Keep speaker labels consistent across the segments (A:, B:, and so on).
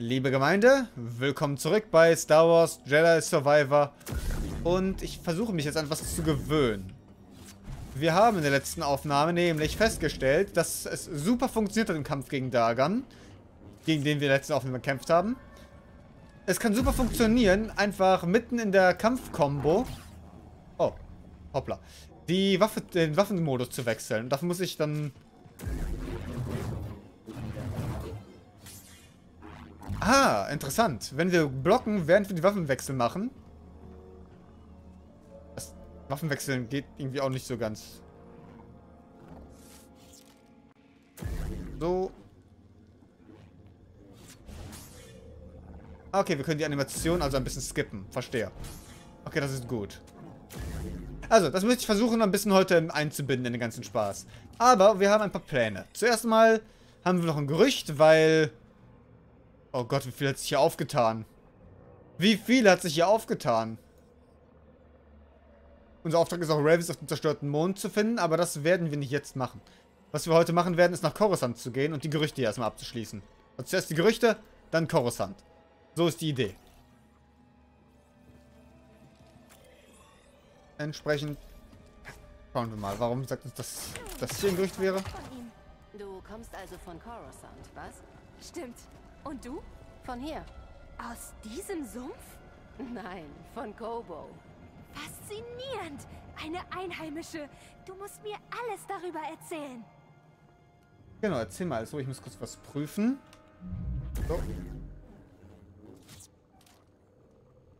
A: Liebe Gemeinde, willkommen zurück bei Star Wars Jedi Survivor. Und ich versuche mich jetzt an was zu gewöhnen. Wir haben in der letzten Aufnahme nämlich festgestellt, dass es super funktioniert hat im Kampf gegen Dagan. Gegen den wir in der letzten Aufnahme gekämpft haben. Es kann super funktionieren, einfach mitten in der Kampfkombo. Oh, hoppla. Die Waffe, den Waffenmodus zu wechseln. Dafür muss ich dann Ah, interessant. Wenn wir blocken, während wir die Waffenwechsel machen. Das Waffenwechseln geht irgendwie auch nicht so ganz. So. Okay, wir können die Animation also ein bisschen skippen. Verstehe. Okay, das ist gut. Also, das möchte ich versuchen, ein bisschen heute einzubinden in den ganzen Spaß. Aber wir haben ein paar Pläne. Zuerst mal haben wir noch ein Gerücht, weil Oh Gott, wie viel hat sich hier aufgetan? Wie viel hat sich hier aufgetan? Unser Auftrag ist auch, Ravis auf dem zerstörten Mond zu finden, aber das werden wir nicht jetzt machen. Was wir heute machen werden, ist nach Coruscant zu gehen und die Gerüchte hier erstmal abzuschließen. Also zuerst die Gerüchte, dann Coruscant. So ist die Idee. Entsprechend schauen wir mal, warum sagt uns das, dass hier ein Gerücht wäre.
B: Du kommst also von Coruscant, was?
C: Stimmt. Und du?
B: Von hier.
C: Aus diesem Sumpf?
B: Nein, von Kobo.
C: Faszinierend. Eine Einheimische. Du musst mir alles darüber erzählen.
A: Genau, erzähl mal. Also, ich muss kurz was prüfen. So.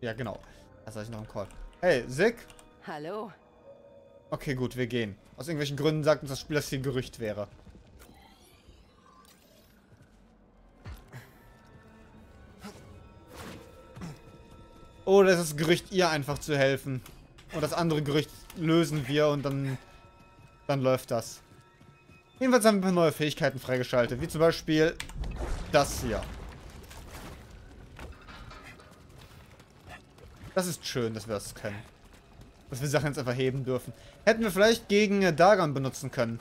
A: Ja, genau. Das hatte ich noch im Call. Hey, Sick.
B: Hallo.
A: Okay, gut, wir gehen. Aus irgendwelchen Gründen sagt uns das Spiel, dass hier ein Gerücht wäre. Oder ist das Gerücht, ihr einfach zu helfen? Und das andere Gerücht lösen wir und dann, dann läuft das. Jedenfalls haben wir ein paar neue Fähigkeiten freigeschaltet. Wie zum Beispiel das hier. Das ist schön, dass wir das können. Dass wir Sachen jetzt einfach heben dürfen. Hätten wir vielleicht gegen Dagon benutzen können.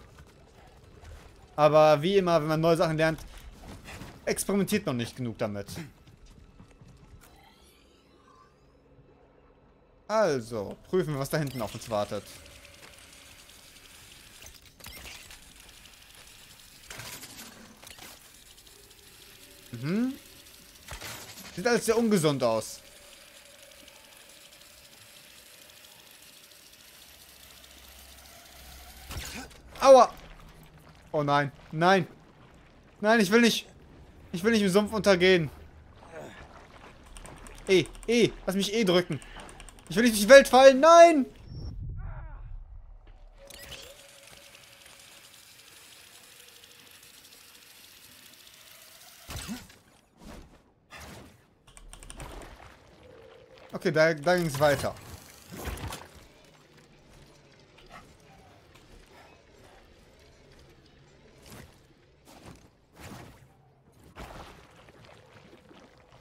A: Aber wie immer, wenn man neue Sachen lernt, experimentiert noch nicht genug damit. Also, prüfen wir, was da hinten auf uns wartet. Mhm. Sieht alles sehr ungesund aus. Aua! Oh nein, nein. Nein, ich will nicht. Ich will nicht im Sumpf untergehen. E, E, lass mich E drücken. Ich will nicht durch die Welt fallen. Nein! Okay, da, da ging es weiter.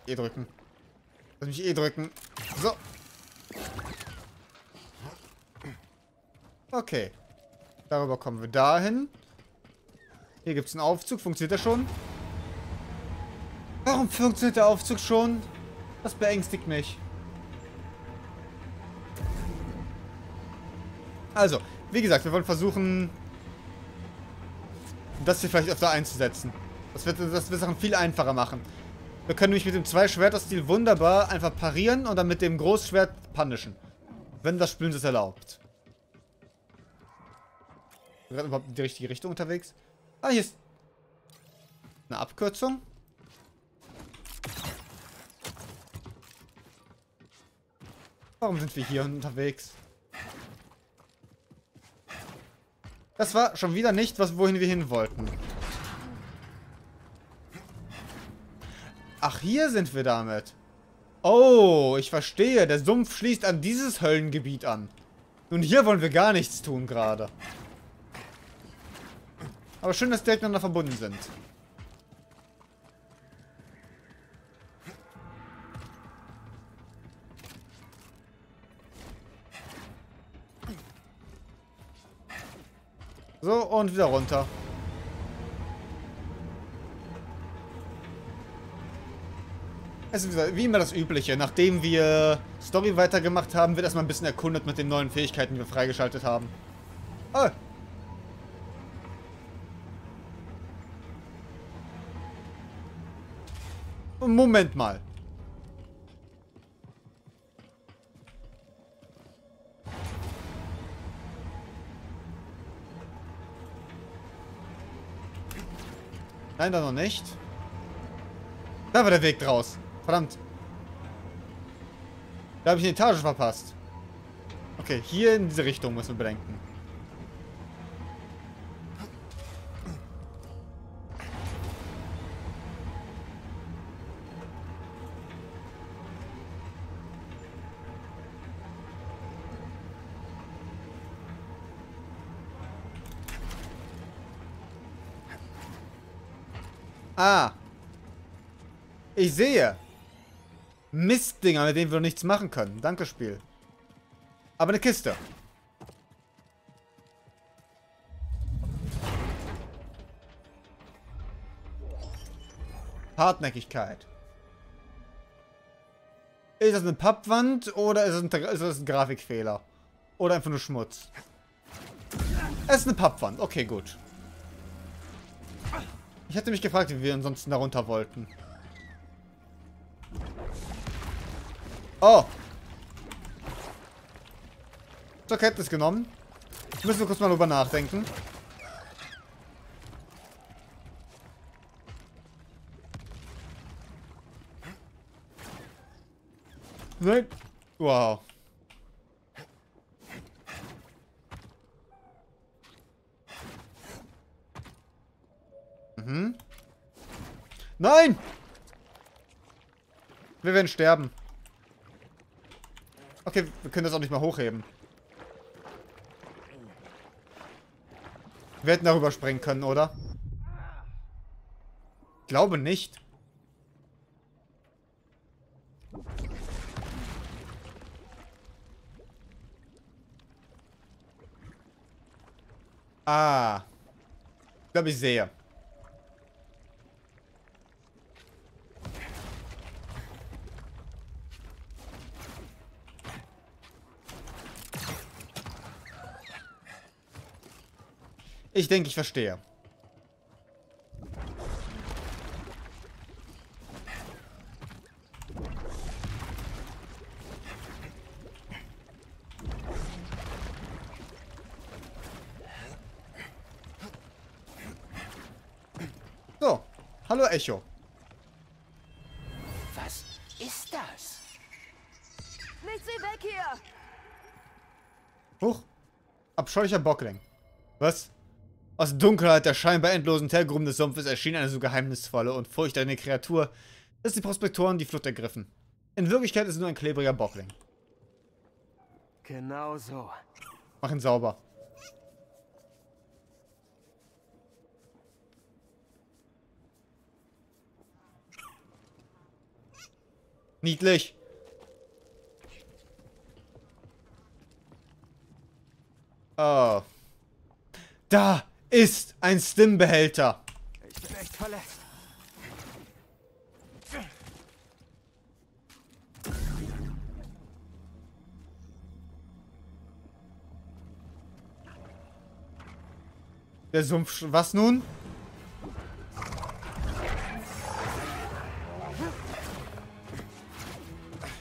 A: E drücken. Lass mich E drücken. So. Okay. Darüber kommen wir dahin. Hier gibt es einen Aufzug. Funktioniert der schon? Warum funktioniert der Aufzug schon? Das beängstigt mich. Also, wie gesagt, wir wollen versuchen, das hier vielleicht öfter einzusetzen. Das wird, das wird Sachen viel einfacher machen. Wir können nämlich mit dem Zwei-Schwerter-Stil wunderbar einfach parieren und dann mit dem Großschwert punishen. Wenn das Spiel uns das erlaubt. Sind wir überhaupt in die richtige Richtung unterwegs? Ah, hier ist eine Abkürzung. Warum sind wir hier unterwegs? Das war schon wieder nicht, was, wohin wir hin wollten. Ach, hier sind wir damit. Oh, ich verstehe. Der Sumpf schließt an dieses Höllengebiet an. Und hier wollen wir gar nichts tun gerade. Aber schön, dass die direkt miteinander verbunden sind. So, und wieder runter. Es ist wie immer das Übliche. Nachdem wir Story weitergemacht haben, wird erstmal ein bisschen erkundet mit den neuen Fähigkeiten, die wir freigeschaltet haben. Oh. Moment mal. Nein, da noch nicht. Da war der Weg draus. Verdammt. Da habe ich eine Etage verpasst. Okay, hier in diese Richtung müssen wir bedenken. Ich sehe. Mistdinger, mit denen wir nichts machen können. Danke, Spiel. Aber eine Kiste. Hartnäckigkeit. Ist das eine Pappwand oder ist das ein, ist das ein Grafikfehler? Oder einfach nur Schmutz? Es ist eine Pappwand. Okay, gut. Ich hätte mich gefragt, wie wir ansonsten darunter wollten. Oh. Zur Kenntnis genommen. Müssen wir kurz mal drüber nachdenken. Nein. Wow. Mhm. Nein! Wir werden sterben. Okay, wir können das auch nicht mal hochheben. Wir hätten darüber springen können, oder? Glaube nicht. Ah. Ich glaube, ich sehe. Ich denke, ich verstehe. So. Hallo Echo.
D: Was ist das?
C: Nicht sie weg hier!
A: Huch. Abscheulicher Bockling. Was? Aus der Dunkelheit der scheinbar endlosen Tellgruben des Sumpfes erschien eine so geheimnisvolle und furchterregende Kreatur, dass die Prospektoren die Flucht ergriffen. In Wirklichkeit ist es nur ein klebriger Bockling.
D: Genau so.
A: Mach ihn sauber. Niedlich. Oh. Da ist ein Stimbehälter.
D: Ich bin echt verletzt.
A: Der Sumpf... Was nun?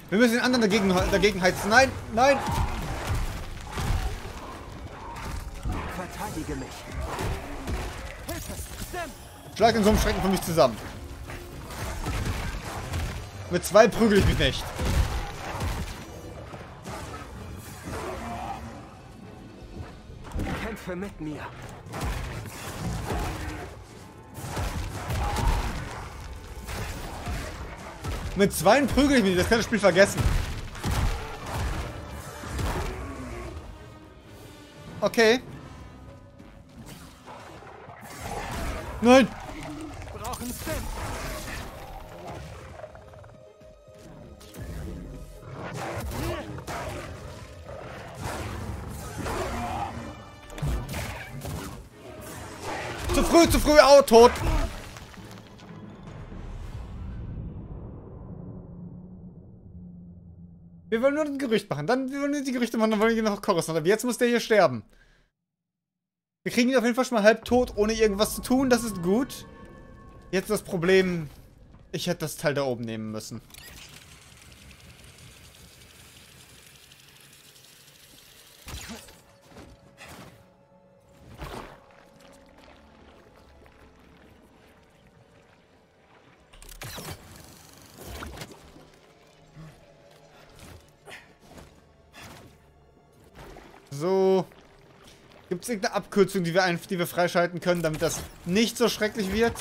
A: Wir müssen den anderen dagegen, dagegen heizen. Nein, nein.
D: Verteidige mich. Hilfe! Sam!
A: Schlag den Sumpfschrecken von mich zusammen. Mit zwei prügel ich mich nicht.
D: Kämpfe mit mir.
A: Mit zwei prügel ich mich nicht. Das kann das Spiel vergessen. Okay. Nein. Zu früh, zu früh, au, tot. Wir wollen nur ein Gerücht machen. Dann wir wollen nur die Gerüchte machen, dann wollen wir noch Coruscant. Aber jetzt muss der hier sterben. Wir kriegen ihn auf jeden Fall schon mal halb tot, ohne irgendwas zu tun. Das ist gut. Jetzt das Problem. Ich hätte das Teil da oben nehmen müssen. So. Gibt es irgendeine Abkürzung, die wir, ein, die wir freischalten können, damit das nicht so schrecklich wird?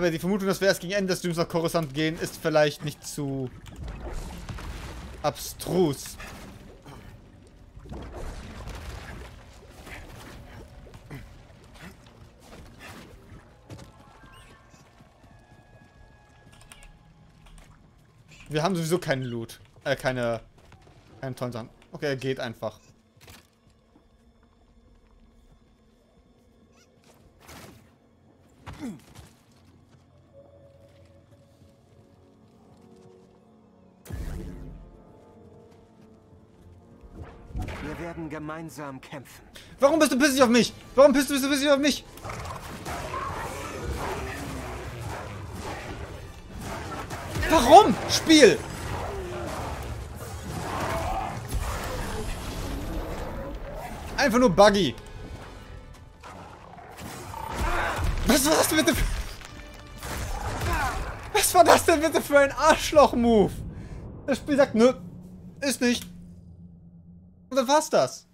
A: Aber die Vermutung, dass wir erst gegen Ende des Dooms nach Coruscant gehen, ist vielleicht nicht zu abstrus. Wir haben sowieso keinen Loot. Äh, keine... Keine tollen Sachen. Okay, er geht einfach.
D: Gemeinsam kämpfen.
A: Warum bist du pissig auf mich? Warum bist du, bist du pissig auf mich? Warum? Spiel! Einfach nur Buggy. Was war das denn bitte für... Was war das denn bitte für ein Arschloch-Move? Das Spiel sagt, nö, ist nicht. Und dann war's das.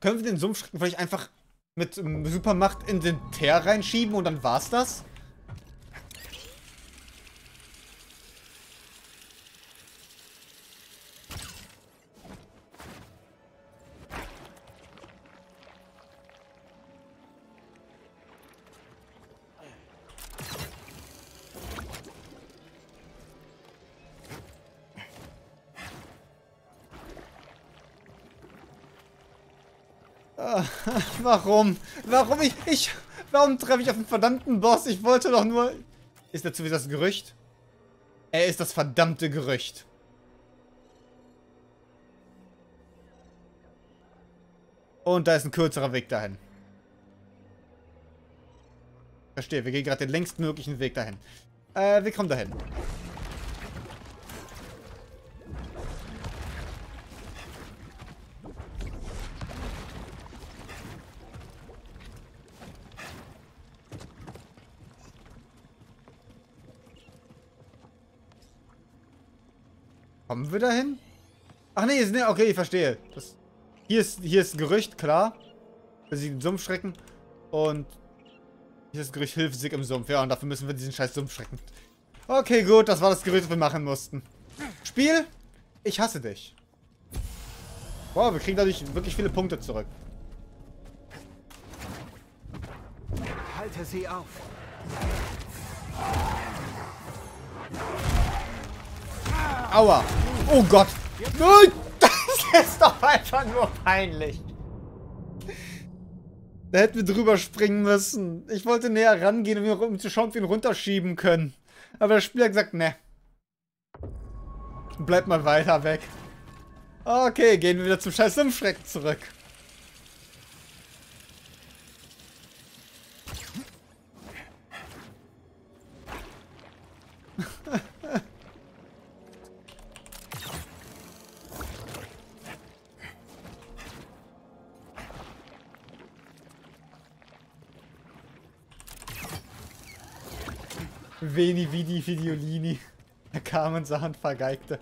A: Können wir den Sumpfschrecken vielleicht einfach mit Supermacht in den Teer reinschieben und dann war's das? Warum? Warum ich, ich, warum treffe ich auf den verdammten Boss? Ich wollte doch nur... Ist dazu wie das Gerücht? Er ist das verdammte Gerücht. Und da ist ein kürzerer Weg dahin. Verstehe, wir gehen gerade den längstmöglichen Weg dahin. Äh, wir kommen dahin. Kommen wir dahin? Ach nee, ist, nee okay, ich verstehe. Das, hier, ist, hier ist Gerücht, klar. Wir sind im Sumpfschrecken. Und hier ist das Gerücht Hilfsig im Sumpf. Ja, und dafür müssen wir diesen scheiß Sumpfschrecken. Okay, gut, das war das Gerücht, das wir machen mussten. Spiel, ich hasse dich. Wow, wir kriegen dadurch wirklich viele Punkte zurück.
D: Halte sie auf.
A: Aua. Oh Gott. Nein, das ist doch einfach nur peinlich. Da hätten wir drüber springen müssen. Ich wollte näher rangehen, um zu schauen, ob wir ihn runterschieben können. Aber das Spiel hat gesagt, ne. Bleib mal weiter weg. Okay, gehen wir wieder zum scheiß Sumpfschrecken zurück. Veni Vidi Vidiolini. Er kam und sah und vergeigte.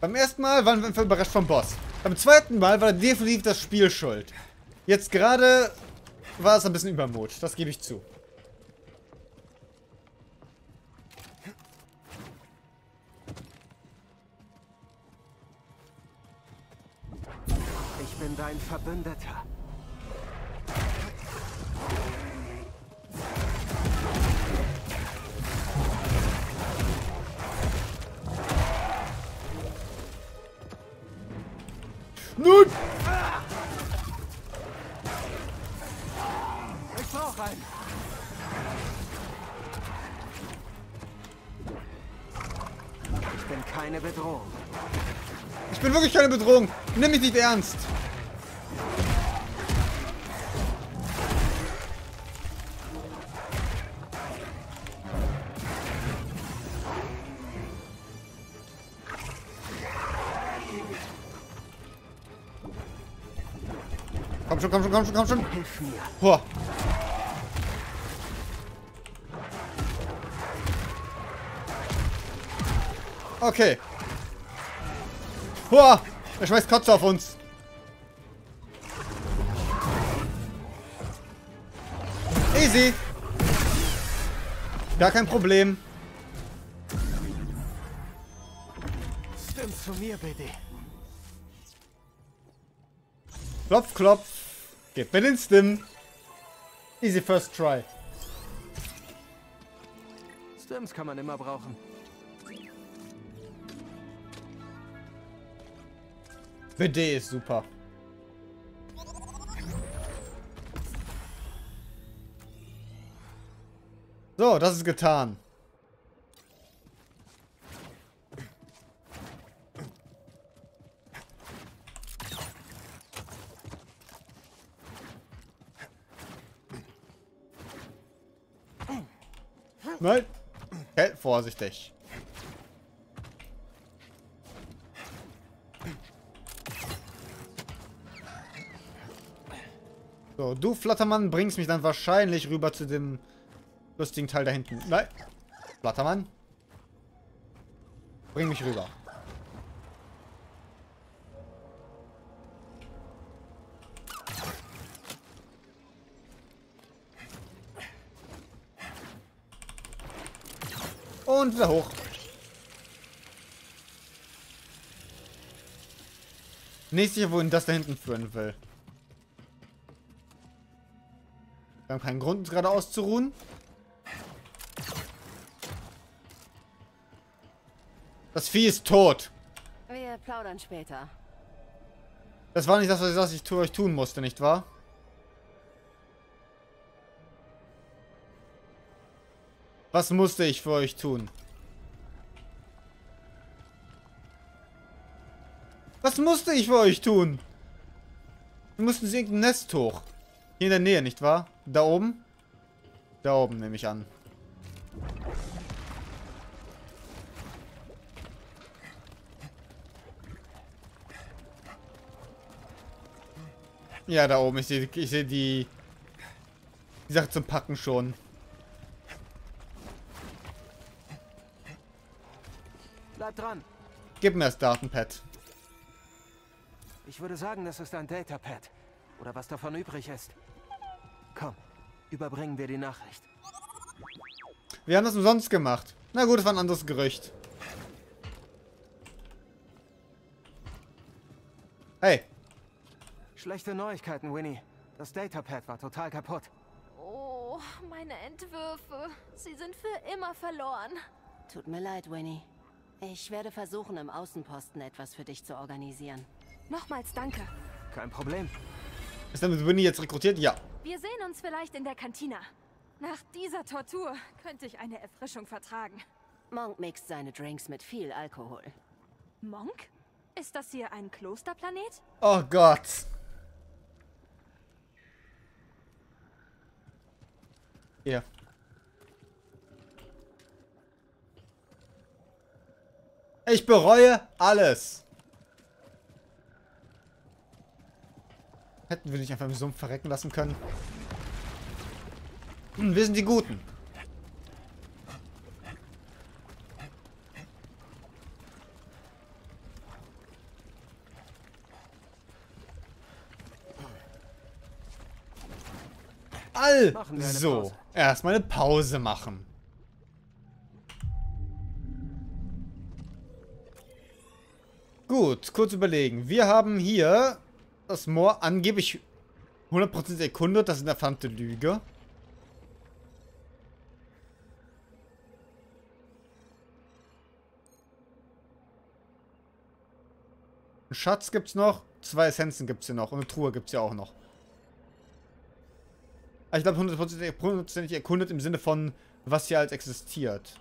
A: Beim ersten Mal waren wir überrascht vom Boss. Beim zweiten Mal war definitiv das Spiel schuld. Jetzt gerade war es ein bisschen Übermut. Das gebe ich zu.
D: Ich bin dein Verbündeter. Bin
A: wirklich keine Bedrohung. Nimm mich nicht ernst. Komm schon, komm schon, komm schon, komm schon. Boah. Okay. Boah. Er schmeißt Kotze auf uns. Easy. Gar kein Problem.
D: Stimmt zu mir, BD.
A: Klopf, klopf. Gib mir den Stim. Easy first try.
D: Stims kann man immer brauchen.
A: BD ist super. So, das ist getan. Nein. Okay, vorsichtig. So, du Flattermann bringst mich dann wahrscheinlich rüber zu dem lustigen Teil da hinten. Nein. Flattermann. Bring mich rüber. Und wieder hoch. Nicht sicher, wohin das da hinten führen will. Wir haben keinen Grund, uns gerade auszuruhen. Das Vieh ist tot.
B: Wir plaudern später.
A: Das war nicht das, was ich für euch tun musste, nicht wahr? Was musste ich für euch tun? Was musste ich für euch tun? Wir mussten sie irgendein Nest hoch. Hier in der Nähe, nicht wahr? Da oben? Da oben, nehme ich an. Ja, da oben. Ich sehe ich seh die, die Sache zum Packen schon.
D: Bleib dran.
A: Gib mir das Datenpad.
D: Ich würde sagen, das ist ein Datapad. Oder was davon übrig ist. Überbringen wir die Nachricht.
A: Wir haben das umsonst gemacht. Na gut, das war ein anderes Gerücht. Hey,
D: Schlechte Neuigkeiten, Winnie. Das Datapad war total kaputt.
C: Oh, meine Entwürfe. Sie sind für immer verloren.
B: Tut mir leid, Winnie. Ich werde versuchen, im Außenposten etwas für dich zu organisieren.
C: Nochmals danke.
D: Kein Problem.
A: ist damit Winnie jetzt rekrutiert? Ja.
C: Wir sehen uns vielleicht in der Kantina. Nach dieser Tortur könnte ich eine Erfrischung vertragen.
B: Monk mixt seine Drinks mit viel Alkohol.
C: Monk? Ist das hier ein Klosterplanet?
A: Oh Gott. Hier. Ich bereue alles. Hätten wir nicht einfach im Sumpf verrecken lassen können. Hm, wir sind die Guten. Also,
D: Pause.
A: erstmal eine Pause machen. Gut, kurz überlegen. Wir haben hier das Moor angeblich 100% erkundet. Das ist eine verdammte Lüge. Einen Schatz gibt's noch. zwei Essenzen gibt es hier noch. Und eine Truhe gibt es ja auch noch. Aber ich glaube, hundertprozentig erkundet im Sinne von, was hier als existiert.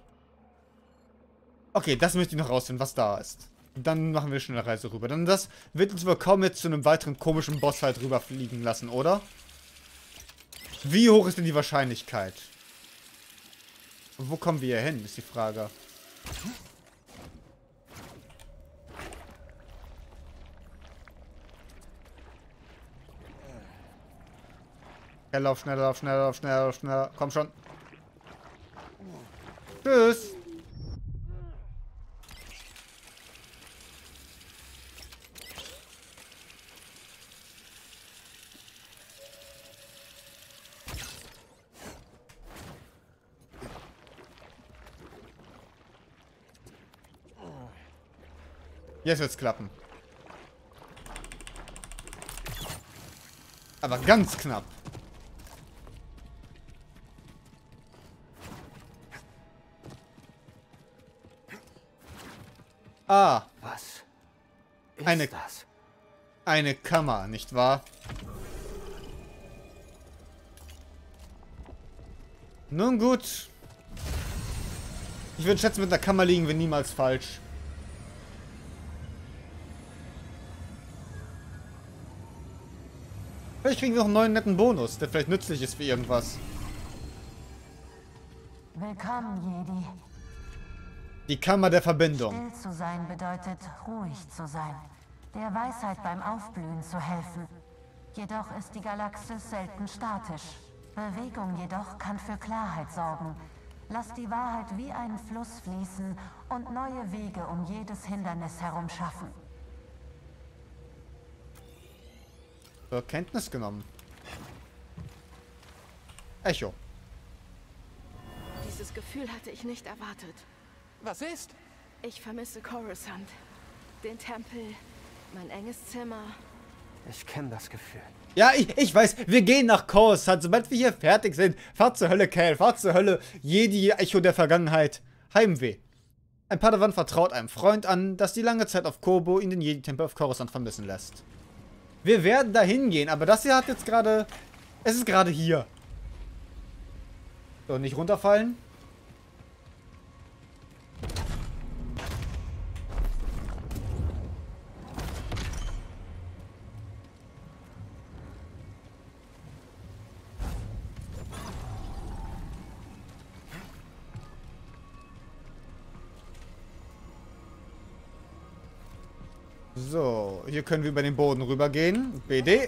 A: Okay, das möchte ich noch rausfinden, was da ist. Dann machen wir schnell eine Reise rüber. Dann das wird uns wohl kaum jetzt zu einem weiteren komischen Boss halt rüberfliegen lassen, oder? Wie hoch ist denn die Wahrscheinlichkeit? Und wo kommen wir hier hin, ist die Frage. Ja, lauf schneller, lauf schneller, lauf schneller, lauf schneller. Komm schon. Jetzt wird's klappen. Aber ganz knapp. Ah,
D: Was ist
A: Eine-
D: das?
A: eine Kammer, nicht wahr? Nun gut. Ich würde schätzen, mit einer Kammer liegen wir niemals falsch. Vielleicht kriegen wir noch einen neuen netten Bonus, der vielleicht nützlich ist für irgendwas.
E: Willkommen, Jedi.
A: Die Kammer der Verbindung.
E: Still zu sein bedeutet, ruhig zu sein. Der Weisheit beim Aufblühen zu helfen. Jedoch ist die Galaxis selten statisch. Bewegung jedoch kann für Klarheit sorgen. Lass die Wahrheit wie einen Fluss fließen und neue Wege um jedes Hindernis herum schaffen.
A: Zur Kenntnis genommen. Echo.
F: Dieses Gefühl hatte ich nicht erwartet.
D: Was ist?
F: Ich vermisse Coruscant. Den Tempel, mein enges Zimmer.
D: Ich kenne das Gefühl.
A: Ja, ich, ich weiß, wir gehen nach Coruscant, sobald wir hier fertig sind. Fahrt zur Hölle, Cal, fahrt zur Hölle. Jedi, Echo der Vergangenheit. Heimweh. Ein Padawan vertraut einem Freund an, dass die lange Zeit auf Kobo ihn den Jedi-Tempel auf Coruscant vermissen lässt. Wir werden da hingehen, aber das hier hat jetzt gerade... Es ist gerade hier. So, nicht runterfallen. So, hier können wir über den Boden rübergehen. BD.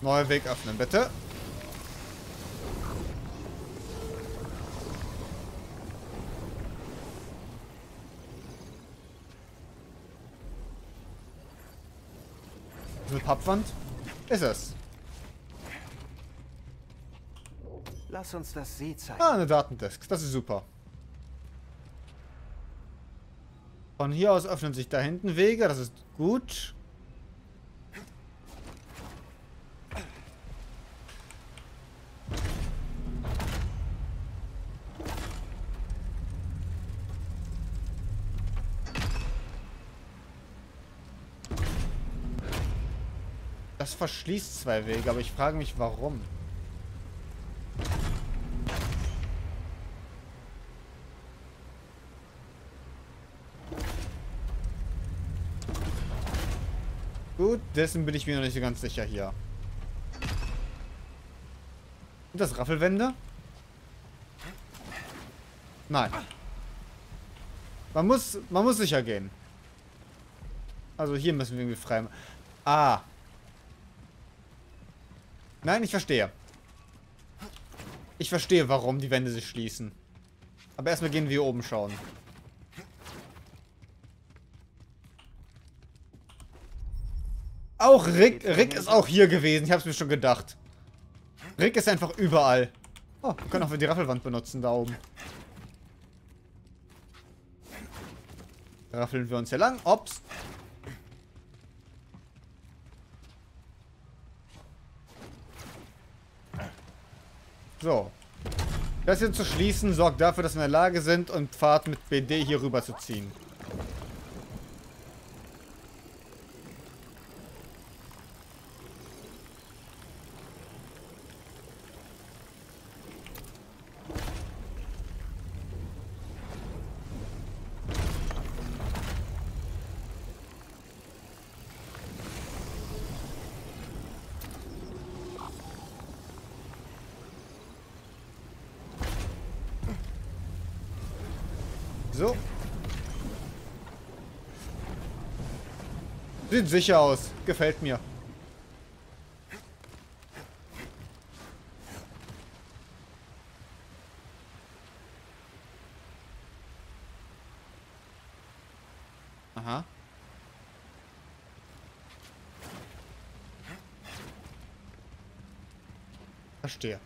A: Neuer Weg öffnen, bitte. Eine Pappwand? Ist es.
D: Lass uns das See zeigen.
A: Ah, eine Datendisk. Das ist super. Von hier aus öffnen sich da hinten Wege. Das ist gut. Das verschließt zwei Wege, aber ich frage mich, warum. Gut, dessen bin ich mir noch nicht so ganz sicher hier. Sind das Raffelwände? Nein. Man muss, man muss sicher gehen. Also hier müssen wir irgendwie frei... Ah. Nein, ich verstehe. Ich verstehe, warum die Wände sich schließen. Aber erstmal gehen wir hier oben schauen. Auch Rick, Rick ist auch hier gewesen. Ich hab's mir schon gedacht. Rick ist einfach überall. Oh, wir können auch für die Raffelwand benutzen, da oben. Raffeln wir uns hier lang. Ops. So. Das hier zu schließen sorgt dafür, dass wir in der Lage sind, und Pfad mit BD hier rüber zu ziehen. So. Sieht sicher aus. Gefällt mir. Aha. Verstehe.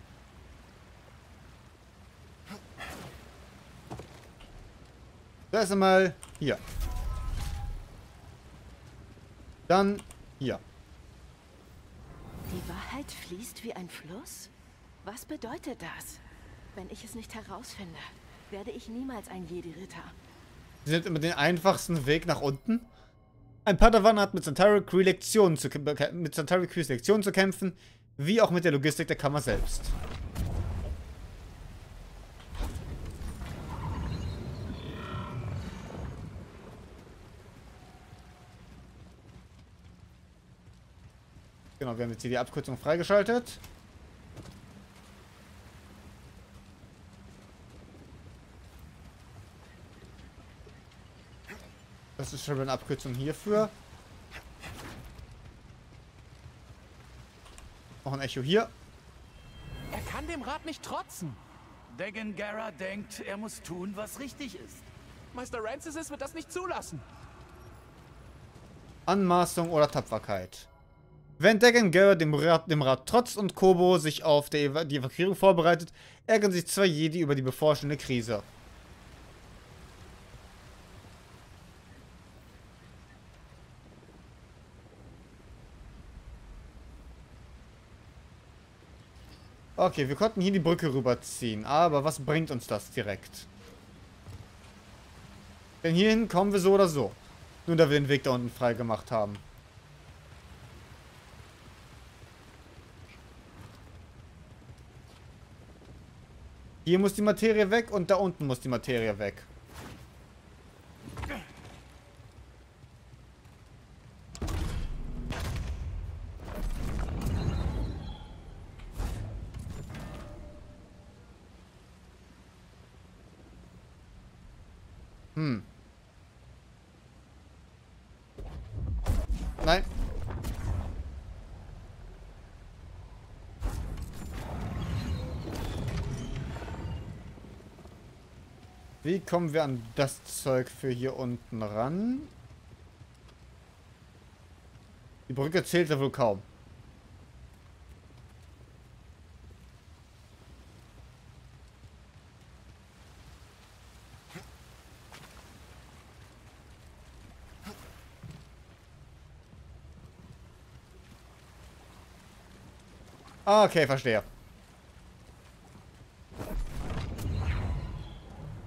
A: Da ist einmal hier. Dann hier.
B: Die Wahrheit fließt wie ein Fluss? Was bedeutet das? Wenn ich es nicht herausfinde, werde ich niemals ein Jedi-Ritter.
A: Sie nimmt immer den einfachsten Weg nach unten. Ein Padawan hat mit Centauri Crew Lektionen zu, mit Centauri Crews Lektionen zu kämpfen, wie auch mit der Logistik der Kammer selbst. Genau, wir haben jetzt hier die Abkürzung freigeschaltet. Das ist schon eine Abkürzung hierfür. Noch ein Echo hier.
G: Er kann dem Rat nicht trotzen.
H: Dagan Gara denkt, er muss tun, was richtig ist.
G: Meister Rancisis wird das nicht zulassen.
A: Anmaßung oder Tapferkeit. Wenn Dagan Garrett dem dem Rat trotzt und Kobo sich auf die, Eva die Evakuierung vorbereitet, ärgern sich zwei Jedi über die bevorstehende Krise. Okay, wir konnten hier die Brücke rüberziehen, aber was bringt uns das direkt? Denn hierhin kommen wir so oder so. Nur da wir den Weg da unten frei gemacht haben. Hier muss die Materie weg und da unten muss die Materie weg. Wie kommen wir an das Zeug für hier unten ran? Die Brücke zählt ja wohl kaum. Okay, verstehe.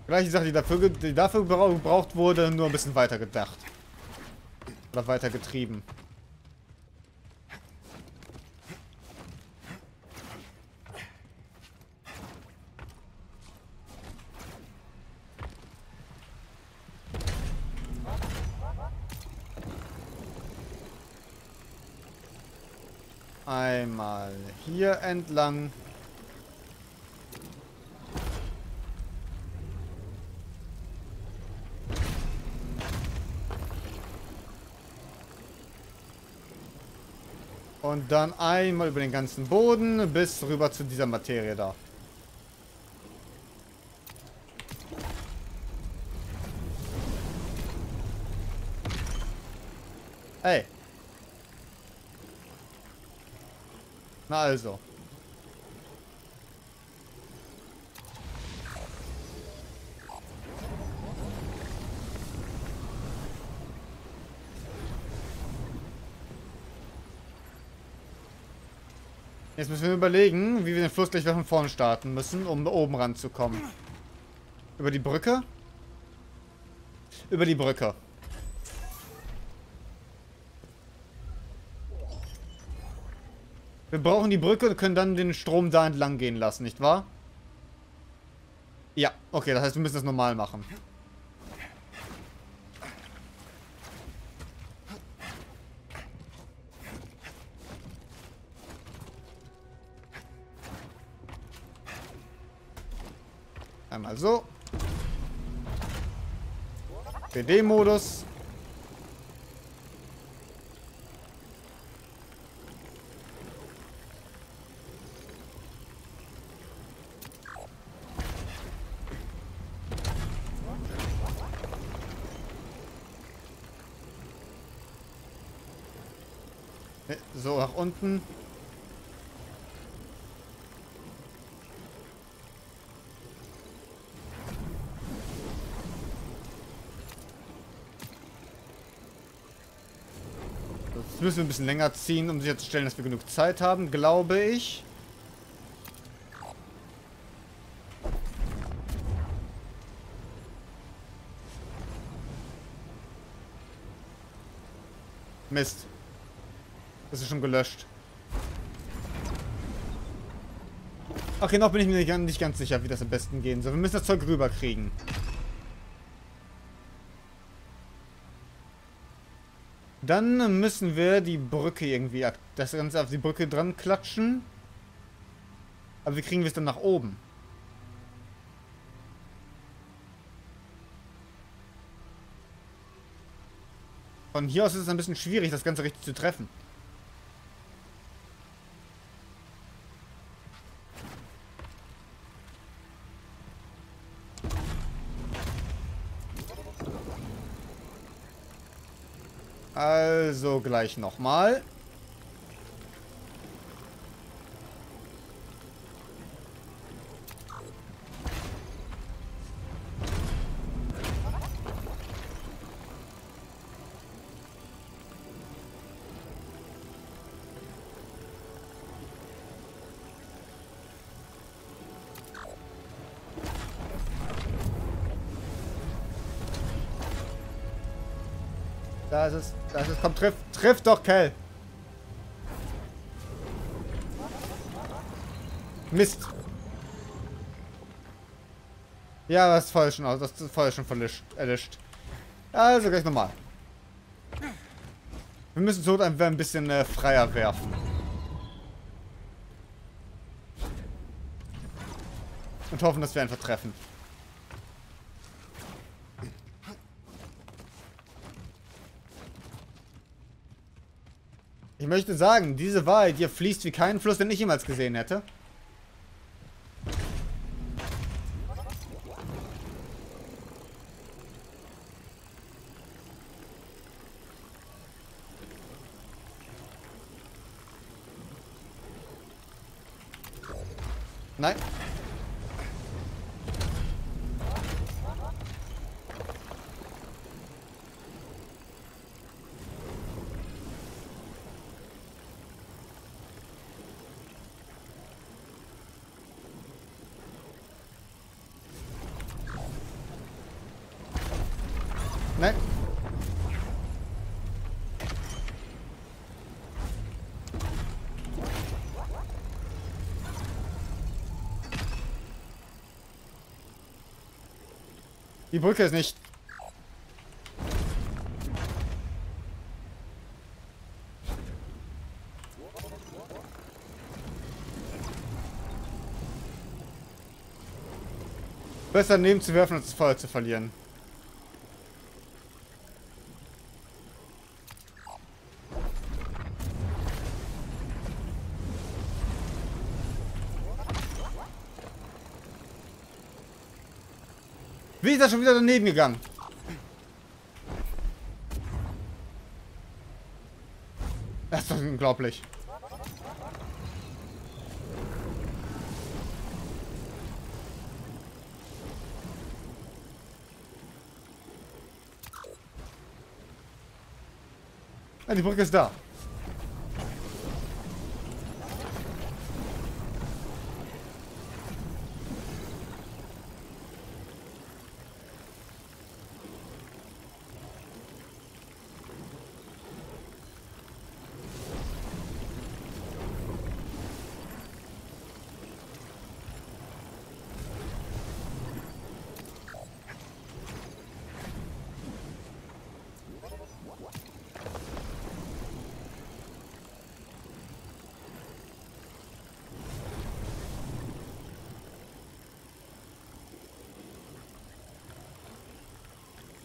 A: Gleiche Sache, die dafür, die dafür gebraucht wurde, nur ein bisschen weiter gedacht. Oder weiter getrieben. Einmal hier entlang. Und dann einmal über den ganzen Boden bis rüber zu dieser Materie da. Ey. Na also. Jetzt müssen wir überlegen, wie wir den Fluss gleich von vorne starten müssen, um oben ranzukommen. Über die Brücke? Über die Brücke. Wir brauchen die Brücke und können dann den Strom da entlang gehen lassen, nicht wahr? Ja, okay, das heißt, wir müssen das normal machen. Einmal so. PD-Modus. So, nach unten. Das müssen wir ein bisschen länger ziehen, um sicherzustellen, dass wir genug Zeit haben, glaube ich. Mist. Das ist schon gelöscht. Okay, noch bin ich mir nicht ganz sicher, wie das am besten gehen soll. Wir müssen das Zeug rüberkriegen. Dann müssen wir die Brücke irgendwie, das Ganze auf die Brücke dran klatschen. Aber wie kriegen wir es dann nach oben? Von hier aus ist es ein bisschen schwierig, das Ganze richtig zu treffen. Also gleich nochmal. Da ist es. Da ist es. Komm, triff. Triff doch, Kell. Mist. Ja, das ist voll schon aus. Das ist voll schon verlischt, erlischt. Also gleich nochmal. Wir müssen so ein bisschen äh, freier werfen. Und hoffen, dass wir einfach treffen. Möchte sagen, diese Wahrheit hier fließt wie kein Fluss, den ich jemals gesehen hätte. Nein. Nein. Die Brücke ist nicht... Besser daneben zu werfen, als das Feuer zu verlieren. Ist er schon wieder daneben gegangen? Das ist doch unglaublich. Ja, die Brücke ist da.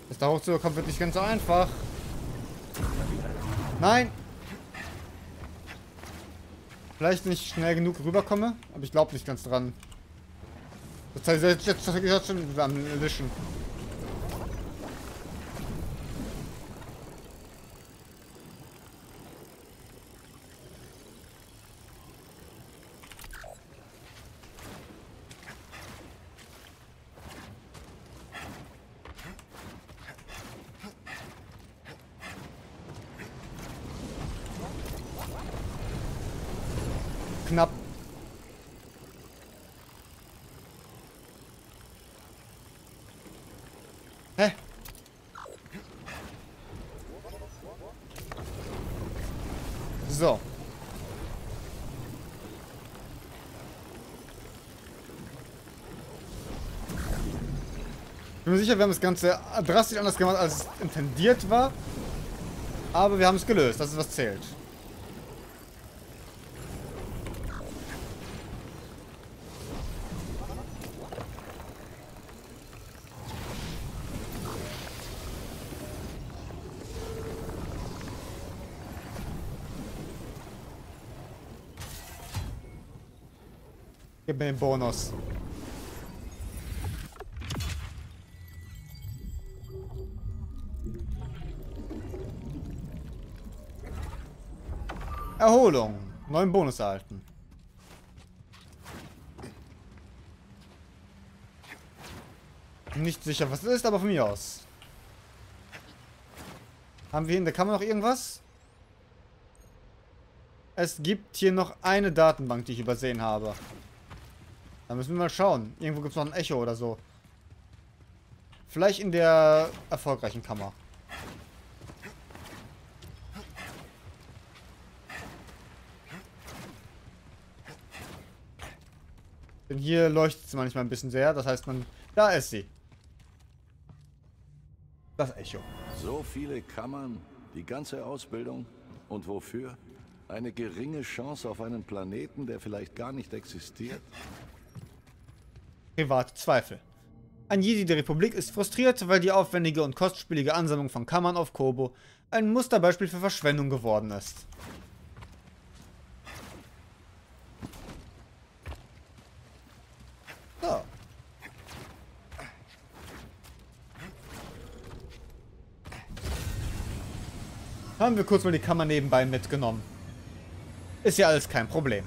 A: Das da hochzukommen wird nicht ganz so einfach. Nein! Vielleicht nicht schnell genug rüberkomme, aber ich glaube nicht ganz dran. Das heißt, jetzt, jetzt, jetzt schon am Lischen. Knapp. Hä? So. Ich bin mir sicher, wir haben das Ganze drastisch anders gemacht, als es intendiert war. Aber wir haben es gelöst. Das ist, was zählt. Gib mir den Bonus. Erholung. Neuen Bonus erhalten. Nicht sicher, was es ist, aber von mir aus. Haben wir in der Kammer noch irgendwas? Es gibt hier noch eine Datenbank, die ich übersehen habe. Da müssen wir mal schauen. Irgendwo gibt es noch ein Echo oder so. Vielleicht in der erfolgreichen Kammer. Denn hier leuchtet es manchmal ein bisschen sehr. Das heißt, man... Da ist sie. Das Echo.
I: So viele Kammern, die ganze Ausbildung. Und wofür? Eine geringe Chance auf einen Planeten, der vielleicht gar nicht existiert?
A: Private Zweifel. Ein Jedi der Republik ist frustriert, weil die aufwendige und kostspielige Ansammlung von Kammern auf Kobo ein Musterbeispiel für Verschwendung geworden ist. So. Haben wir kurz mal die Kammer nebenbei mitgenommen. Ist ja alles kein Problem.